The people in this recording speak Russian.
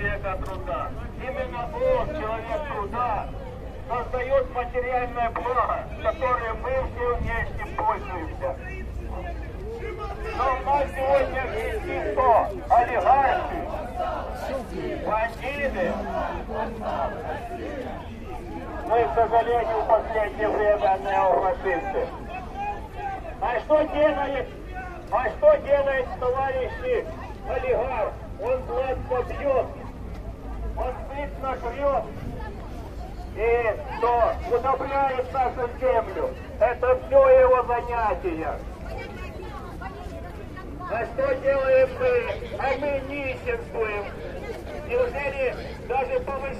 человека труда. Именно он, человек труда, создает материальное благо, которым мы все вместе пользуемся. Но у нас сегодня есть кто? Олигархи, бандиты. Мы, к сожалению, в последнее время неофашисты. А что делает, а что делает товарищи олигарх? Он сладко бьет, он жрет и что удобряет нашу землю. Это все его занятия. А что делаем мы? А мы нищенствуем. Неужели даже повышение